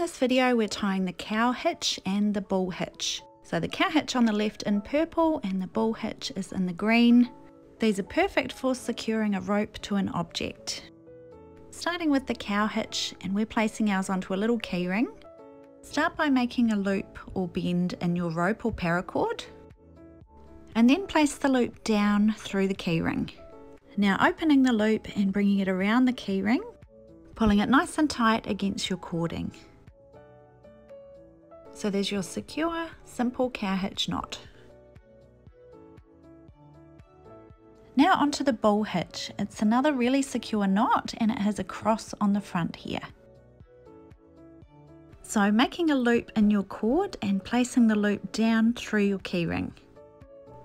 this video we're tying the cow hitch and the bull hitch. So the cow hitch on the left in purple and the bull hitch is in the green. These are perfect for securing a rope to an object. Starting with the cow hitch and we're placing ours onto a little keyring. Start by making a loop or bend in your rope or paracord and then place the loop down through the keyring. Now opening the loop and bringing it around the keyring, pulling it nice and tight against your cording. So there's your secure, simple cow hitch knot. Now onto the bull hitch. It's another really secure knot and it has a cross on the front here. So making a loop in your cord and placing the loop down through your keyring.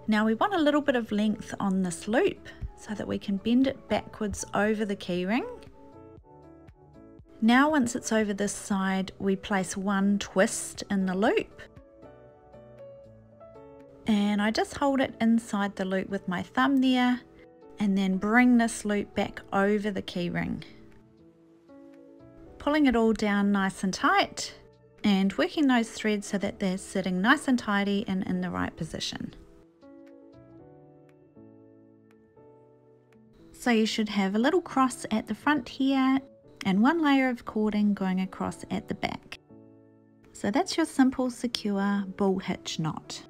Now we want a little bit of length on this loop so that we can bend it backwards over the keyring. Now once it's over this side, we place one twist in the loop. And I just hold it inside the loop with my thumb there and then bring this loop back over the keyring. Pulling it all down nice and tight and working those threads so that they're sitting nice and tidy and in the right position. So you should have a little cross at the front here and one layer of cording going across at the back. So that's your simple secure bull hitch knot.